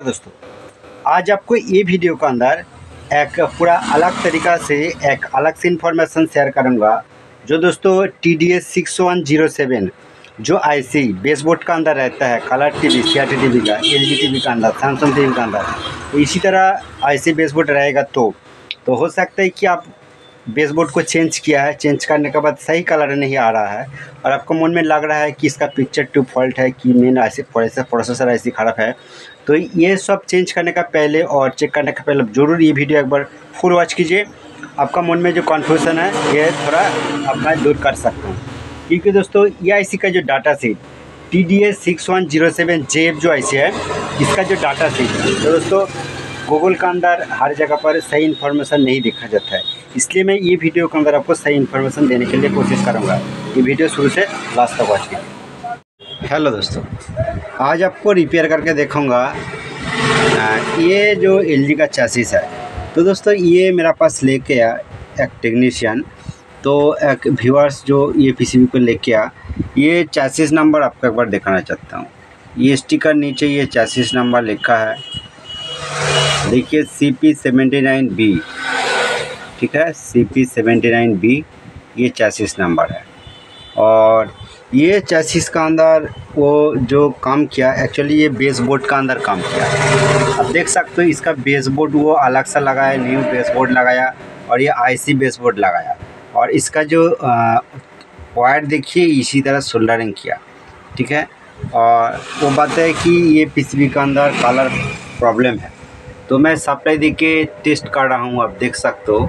दोस्तों, आज आपको ये वीडियो के अंदर एक पूरा अलग तरीका से एक अलग से इंफॉर्मेशन शेयर करूँगा, जो दोस्तों T D S six one zero seven जो आईसी बेसबोर्ड का अंदर रहता है colour T V C R T T V का एल जी टी वी का अंदर सैमसंग टी वी का अंदर तो इसी तरह आईसी बेसबोर्ड रहेगा तो तो हो सकता है कि आप बेसबोर्ड को चेंज किया है चेंज करने के बाद सही कलर नहीं आ रहा है। और आपको मन में लग रहा है कि इसका पिक्चर ट्यूब फॉल्ट है, कि मेन ऐसे प्रोसेसर ऐसी ख़राब है। तो ये सब चेंज करने का पहले और चेक करने का पहले ज़रूर ये वीडियो एक बार फुल वॉच कीजिए। आपका मन में जो कन्फ्यूज़न है, ये थोड़ा अब मैं दूर कर सकता हूँ। क्योंकि दोस्तों, ये आई का जो data sheet T D six one zero seven J जो आईसी है, इसका जो डाटा सीट है। तो दोस्तों गूगल के अंदर हर जगह पर सही इन्फॉर्मेशन नहीं देखा जाता है। इसलिए मैं ये वीडियो के अंदर आपको सही इन्फॉर्मेशन देने के लिए कोशिश करूँगा। ये वीडियो शुरू से लास्ट तक वॉच कीजिए। हेलो दोस्तों, आज आपको रिपेयर करके देखूँगा ये जो एलजी का चासीस है। तो दोस्तों, ये मेरा पास लेके आया एक टेक्नीशियन तो एक व्यूअर्स जो ये पीसीबी को लेके आ ये चैसिस नंबर आपको एक बार दिखाना चाहता हूँ। ये स्टिकर नीचे ये चैसिस नंबर लिखा है। देखिए C P seventy nine B ठीक है? C P seventy nine B ये चैसिस नंबर है। और ये चैसिस का अंदर वो जो काम किया एक्चुअली ये बेस बोर्ड का अंदर काम किया। अब देख सकते हो, इसका बेस बोर्ड वो अलग सा लगाया न्यू बेस बोर्ड लगाया और ये आईसी बेस बोर्ड लगाया। और इसका जो वायर देखिए, इसी तरह सोल्डरिंग किया, ठीक है? और वो बात है कि ये पीसीबी का अंदर कलर प्रॉब्लम है। तो मैं सप्लाई दे के टेस्ट कर रहा हूँ, आप देख सकते हो।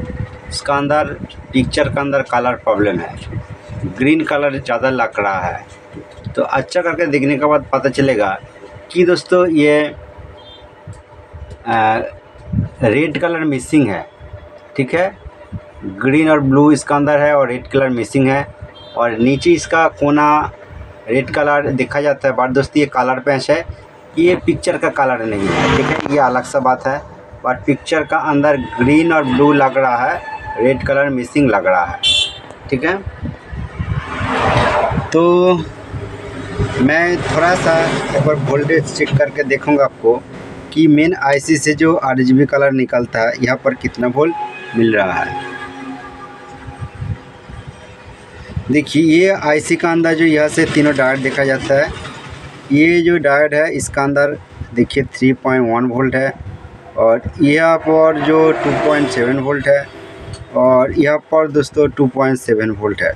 इसका अंदर पिक्चर का अंदर कलर प्रॉब्लम है। ग्रीन कलर ज़्यादा लग रहा है। तो अच्छा करके देखने के बाद पता चलेगा कि दोस्तों ये रेड कलर मिसिंग है। ठीक है? ग्रीन और ब्लू इसका अंदर है और रेड कलर मिसिंग है। और नीचे इसका कोना रेड कलर देखा जाता है। बट दोस्तों, ये कलर पैंच है। ये पिक्चर का कलर नहीं है, ठीक है? ये अलग सा बात है बट पिक्चर का अंदर ग्रीन और ब्लू लग रहा है रेड कलर मिसिंग लग रहा है, ठीक है? तो मैं थोड़ा सा एक बार वोल्टेज चेक करके देखूँगा आपको कि मेन आईसी से जो आरजीबी कलर निकलता है, यहाँ पर कितना वोल्ट मिल रहा है। देखिए, ये आईसी का अंदर जो यहाँ से तीनों डायट देखा जाता है ये जो डायोड है, इसका अंदर देखिए 3.1 वोल्ट है और यहाँ पर जो 2.7 वोल्ट है और यहाँ पर दोस्तों 2.7 वोल्ट है।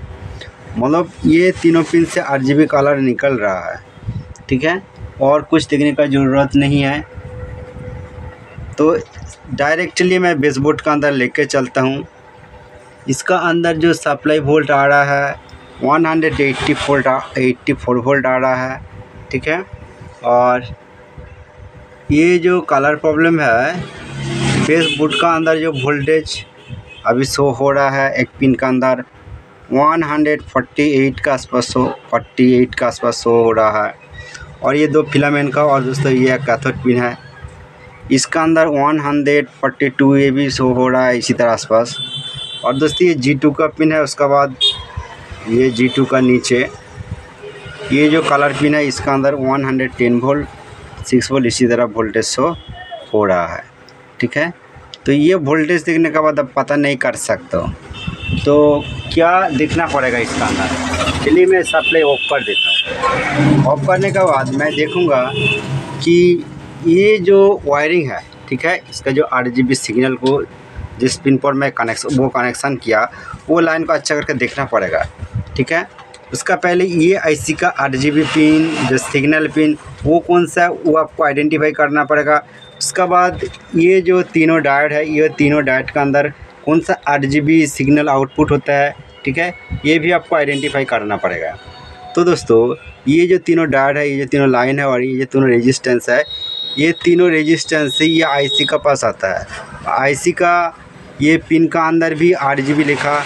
मतलब ये तीनों पिन से जी कलर निकल रहा है, ठीक है? और कुछ देखने का ज़रूरत नहीं है। तो डायरेक्टली मैं बेसबोर्ड का अंदर लेके चलता हूँ। इसका अंदर जो सप्लाई वोल्ट आ रहा है 180 वोल्ट 84 वोल्ट आ रहा है। ठीक है? और ये जो कलर प्रॉब्लम है फेस बुट का अंदर जो वोल्टेज अभी शो हो रहा है, एक पिन का अंदर 148 का आसपास शो 48 का आसपास शो हो रहा है। और ये दो फिलामेंट का, और दोस्तों ये कैथोड पिन है। इसका अंदर 142 ये भी शो हो रहा है इसी तरह आसपास। और दोस्तों ये G2 का पिन है, उसका बाद ये G2 का नीचे। ये जो कलर पिन है, इसका अंदर 110 वोल्ट सिक्स वोल्ट इसी तरह वोल्टेज शो हो रहा है, ठीक है? तो ये वोल्टेज देखने के बाद अब पता नहीं कर सकते तो क्या देखना पड़ेगा इसका अंदर? चलिए मैं सप्लाई ऑफ़ कर देता हूँ। ऑफ़ करने के बाद मैं देखूँगा कि ये जो वायरिंग है, ठीक है? इसका जो आठ जी सिग्नल को जिस पिन पर मैं कनेक्शन वो कनेक्शन किया, वो लाइन को अच्छा करके देखना पड़ेगा, ठीक है? उसका पहले ये आईसी का आठ पिन, जो सिग्नल पिन, वो कौन सा है, वो आपको आइडेंटिफाई करना पड़ेगा। उसका बाद ये जो तीनों डायट है, ये तीनों डायट का अंदर कौन सा आठ सिग्नल आउटपुट होता है, ठीक है? ये भी आपको आइडेंटिफाई करना पड़ेगा। तो दोस्तों, ये जो तीनों डायट है, ये जो तीनों लाइन है और ये जो तीनों रेजिस्टेंस है, ये तीनों रेजिस्टेंस से ये आईसी का पास आता है। आईसी का ये पिन का अंदर भी आठ लिखा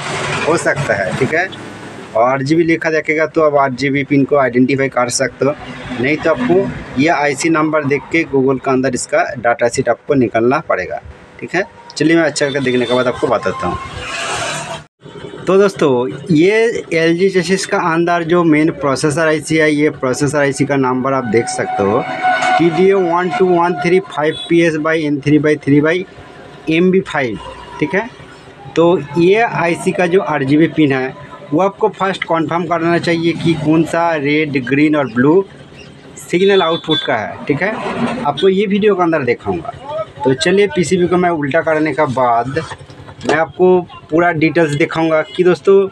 हो सकता है, ठीक है? आठ जी लिखा देखेगा तो आप आठ जी पिन को आइडेंटिफाई कर सकते हो। नहीं तो आपको ये आईसी नंबर देख के गूगल का अंदर इसका डाटा सीट आपको निकलना पड़ेगा। ठीक है? चलिए मैं अच्छा करके देखने के बाद आपको बताता हूँ। तो दोस्तों, ये एल जी चेसिस का अंदर जो मेन प्रोसेसर आईसी है, ये प्रोसेसर आईसी का नंबर आप देख सकते हो। T D A one two one three five P S by N three by three by M B five ठीक है? तो ये आईसी का जो आर जी पिन है वो आपको फ़र्स्ट कॉन्फर्म करना चाहिए कि कौन सा रेड ग्रीन और ब्लू सिग्नल आउटपुट का है, ठीक है? आपको ये वीडियो के अंदर दिखाऊँगा। तो चलिए पीसीबी को मैं उल्टा करने का बाद मैं आपको पूरा डिटेल्स दिखाऊँगा कि दोस्तों,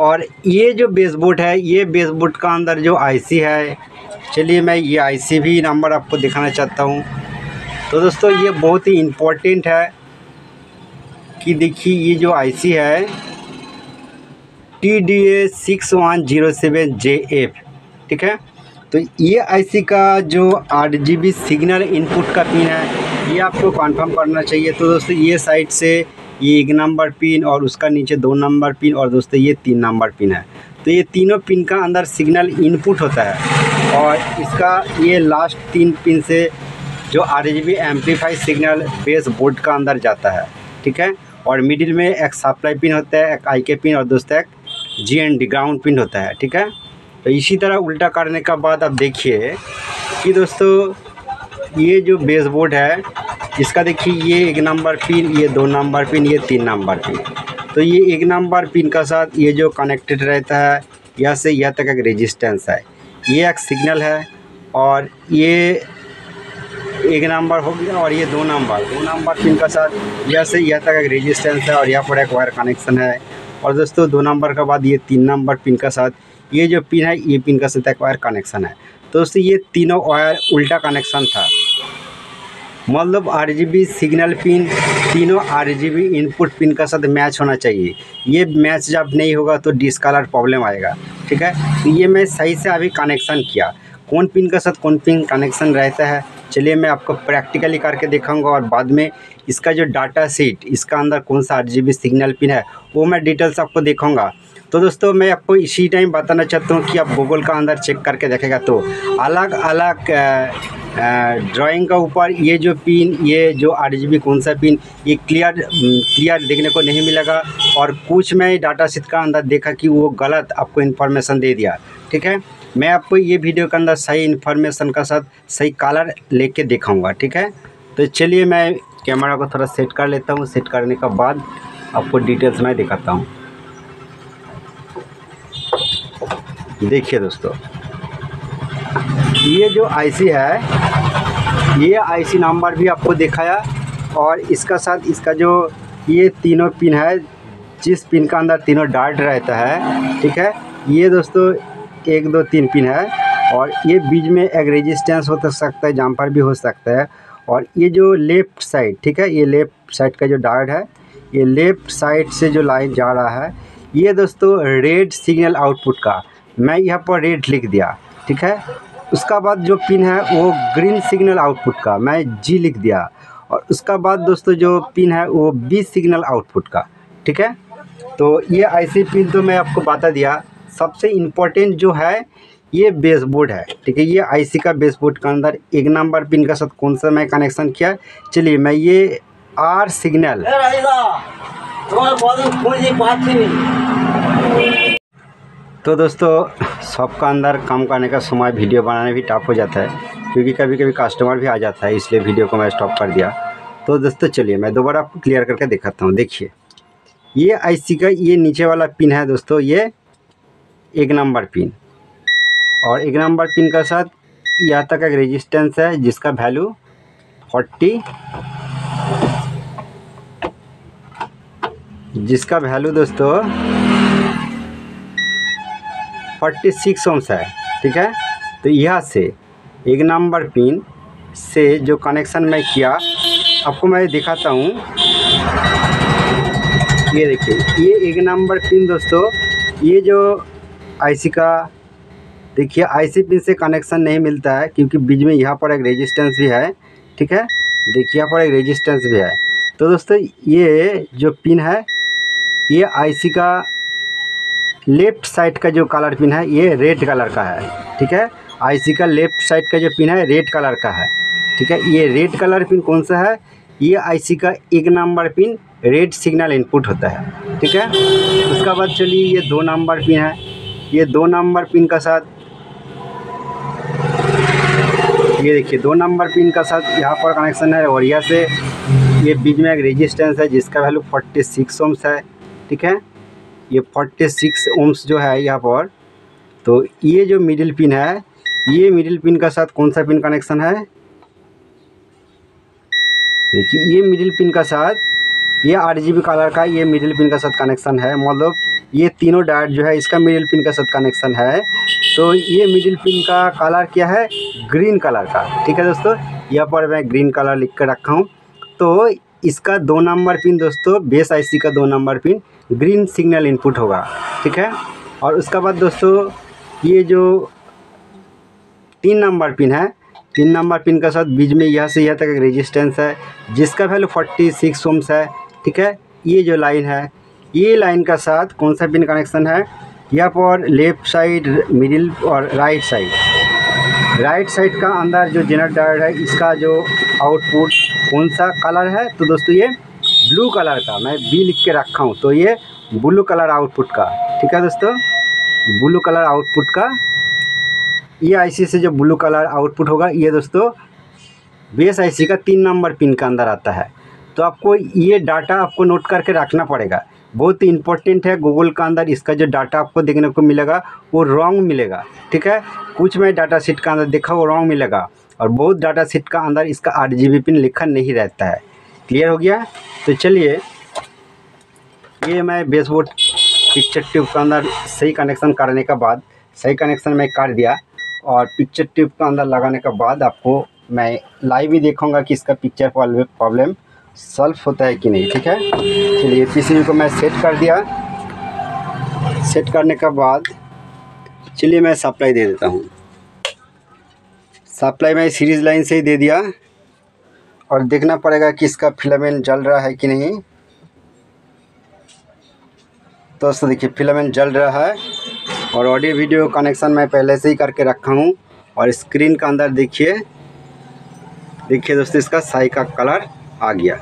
और ये जो बेसबोर्ड है, ये बेसबोर्ड का अंदर जो आईसी है, चलिए मैं ये आईसी भी नंबर आपको दिखाना चाहता हूँ। तो दोस्तों, ये बहुत ही इम्पोर्टेंट है कि देखिए, ये जो आईसी है T D A six one zero seven J F ठीक है? तो ये आईसी का जो आठ जी बी सिग्नल इनपुट का पिन है, ये आपको कंफर्म करना चाहिए। तो दोस्तों, ये साइड से ये एक नंबर पिन और उसका नीचे दो नंबर पिन और दोस्तों, ये तीन नंबर पिन है। तो ये तीनों पिन का अंदर सिग्नल इनपुट होता है और इसका ये लास्ट तीन पिन से जो R G B amplify signal base board का अंदर जाता है, ठीक है? और मिडिल में एक सप्लाई पिन होता है, एक आई के पिन और दोस्तों, एक G N D ground pin होता है, ठीक है? तो इसी तरह उल्टा करने का बाद आप देखिए कि दोस्तों, ये जो बेस बोर्ड है, इसका देखिए, ये एक नंबर पिन ये दो नंबर पिन ये तीन नंबर पिन तो ये एक नंबर पिन का साथ ये जो कनेक्टेड रहता है, यह से यह तक एक रेजिस्टेंस है। ये एक सिग्नल है और ये एक नंबर हो गया और ये दो नंबर दो नंबर पिन का साथ यह से यह तक एक रेजिस्टेंस है और यहाँ पर एक वायर कनेक्शन है। और दोस्तों, दो नंबर के बाद ये तीन नंबर पिन का साथ, ये जो पिन है, ये पिन का साथ एक वायर कनेक्शन है। तो दोस्तों, ये तीनों वायर उल्टा कनेक्शन था। मतलब आर सिग्नल पिन, तीनों आर इनपुट पिन का साथ मैच होना चाहिए। ये मैच जब नहीं होगा तो डिस्कलर प्रॉब्लम आएगा, ठीक है? तो ये मैं सही से अभी कनेक्शन किया। कौन पिन का साथ कौन पिन कनेक्शन रहता है चलिए मैं आपको प्रैक्टिकली करके दिखाऊँगा और बाद में इसका जो डाटा सीट इसका अंदर कौन सा आर सिग्नल पिन है, वो मैं डिटेल्स आपको दिखाऊँगा। तो दोस्तों, मैं आपको इसी टाइम बताना चाहता हूँ कि आप गूगल का अंदर चेक करके देखेगा तो अलग अलग ड्राइंग का ऊपर ये जो पिन ये जो जी कौन सा पिन ये क्लियर क्लियर देखने को नहीं मिलेगा और कुछ मैं डाटा सीट का अंदर देखा कि वो गलत आपको इन्फॉर्मेशन दे दिया। ठीक है? मैं आपको ये वीडियो के अंदर सही इन्फॉर्मेशन का साथ सही कलर लेके दिखाऊँगा, ठीक है? तो चलिए मैं कैमरा को थोड़ा सेट कर लेता हूँ। सेट करने के बाद आपको डिटेल्स मैं दिखाता हूँ। देखिए दोस्तों, ये जो आईसी है, ये आईसी नंबर भी आपको दिखाया और इसका साथ इसका जो ये तीनों पिन है, जिस पिन का अंदर तीनों डार्ट रहता है, ठीक है? ये दोस्तों एक, दो, तीन पिन है और ये बीच में एक रेजिस्टेंस हो सकता है जम्पर भी हो सकता है। और ये जो लेफ़्ट साइड ठीक है, ये लेफ़्ट साइड का जो डार्ट है, ये लेफ़्ट साइड से जो लाइन जा रहा है, ये दोस्तों रेड सिग्नल आउटपुट का। मैं यहाँ पर रेड लिख दिया, ठीक है? उसका बाद जो पिन है वो ग्रीन सिग्नल आउटपुट का, मैं जी लिख दिया। और उसका बाद दोस्तों जो पिन है वो बी सिग्नल आउटपुट का, ठीक है? तो ये ऐसी पिन तो मैं आपको बता दिया सबसे इम्पोर्टेंट जो है ये बेसबोर्ड है। ठीक है ये आईसी का बेसबोर्ड के अंदर एक नंबर पिन का साथ कौन सा मैं कनेक्शन किया? चलिए मैं ये आर सिग्नल तो दोस्तों सबका अंदर काम करने का समय वीडियो बनाने भी टफ हो जाता है क्योंकि कभी कभी कस्टमर भी आ जाता है इसलिए वीडियो को मैं स्टॉप कर दिया। तो दोस्तों चलिए मैं दोबारा क्लियर करके दिखाता हूँ। देखिए ये आईसी का ये नीचे वाला पिन है दोस्तों ये एक नंबर पिन। और एक नंबर पिन का साथ यहाँ तक एक रेजिस्टेंस है, जिसका वैल्यू फोर्टी जिसका वैल्यू दोस्तों फोर्टी सिक्स ओम्स है, ठीक है? तो यहाँ से एक नंबर पिन से जो कनेक्शन मैं किया, आपको मैं दिखाता हूँ। ये देखिए, ये एक नंबर पिन दोस्तों, ये जो आईसी का, देखिए, आईसी पिन से कनेक्शन नहीं मिलता है, क्योंकि बीच में यहाँ पर एक रेजिस्टेंस भी है, ठीक है? देखिए, यहाँ पर एक रेजिस्टेंस भी है। तो दोस्तों, ये जो पिन है, ये आईसी का लेफ़्ट साइड का जो कलर पिन है, ये रेड कलर का है, ठीक है? आईसी का लेफ़्ट साइड का जो पिन है रेड कलर का है, ठीक है? ये रेड कलर पिन कौन सा है? ये आईसी का एक number pin red signal input होता है, ठीक है? उसका बाद चलिए, ये दो नंबर पिन है। ये दो नंबर पिन का साथ, ये देखिए, दो नंबर पिन का साथ यहाँ पर कनेक्शन है और यहाँ से ये बीच में एक रेजिस्टेंस है जिसका वैल्यू फोर्टी सिक्स ओम्स है, ठीक है? ये फोर्टी सिक्स ओम्स जो है यहाँ पर तो ये जो मिडिल पिन है, ये मिडिल पिन का साथ कौन सा पिन कनेक्शन है? देखिए, ये मिडिल पिन का साथ, ये आठ जी बी कलर का ये मिडिल पिन का साथ कनेक्शन है मतलब ये तीनों डायट जो है, इसका मिडिल पिन का साथ कनेक्शन है। तो ये मिडिल पिन का कलर क्या है? ग्रीन कलर का। ठीक है दोस्तों? यहाँ पर मैं ग्रीन कलर लिख कर रखा हूँ। तो इसका दो नंबर पिन दोस्तों बेस आईसी का दो number pin green signal input होगा। ठीक है? और उसका बाद दोस्तों, ये जो तीन नंबर पिन है, तीन नंबर पिन का साथ बीच में यह से यह तक एक रेजिस्टेंस है, जिसका वैल्यू फोर्टी सिक्स ओम्स है। ठीक है? ये जो लाइन है ये लाइन का साथ कौन सा पिन कनेक्शन है? यहाँ पर लेफ़्ट साइड, मिडिल और राइट साइड? राइट साइड का अंदर जो जनरेटर है, इसका जो आउटपुट कौन सा कलर है? तो दोस्तों ये ब्लू कलर का, मैं बी लिख के रखा हूँ तो ये ब्लू कलर आउटपुट का। ठीक है दोस्तों? ब्लू कलर आउटपुट का। ये आईसी से जो ब्लू कलर आउटपुट होगा, ये दोस्तों बेस आईसी का तीन नंबर पिन का अंदर आता है। तो आपको ये डाटा आपको नोट करके रखना पड़ेगा। बहुत ही इंपॉर्टेंट है गूगल का अंदर। इसका जो डाटा आपको देखने को मिलेगा, वो रॉन्ग मिलेगा, ठीक है? कुछ मैं डाटा सीट का अंदर देखा, वो रॉन्ग मिलेगा। और बहुत डाटा सीट का अंदर इसका आठ जी पिन लिखा नहीं रहता है। क्लियर हो गया? तो चलिए, ये मैं बेसबोर्ड पिक्चर ट्यूब के अंदर सही कनेक्शन करने के बाद, सही कनेक्शन मैं कर दिया। और पिक्चर ट्यूब के अंदर लगाने के बाद आपको मैं लाइव ही देखूँगा कि इसका पिक्चर प्रॉब्लम सॉल्व होता है कि नहीं, ठीक है? चलिए, पीसीबी को मैं सेट कर दिया। सेट करने के बाद, चलिए मैं सप्लाई दे देता हूँ। सप्लाई मैं सीरीज़ लाइन से ही दे दिया। और देखना पड़ेगा कि इसका फिलामेंट जल रहा है कि नहीं। तो देखिए, फिलामेंट जल रहा है। और ऑडियो वीडियो कनेक्शन मैं पहले से ही करके रखा हूँ। और स्क्रीन का अंदर देखिए। देखिए दोस्तों, इसका साई का कलर। आ गया।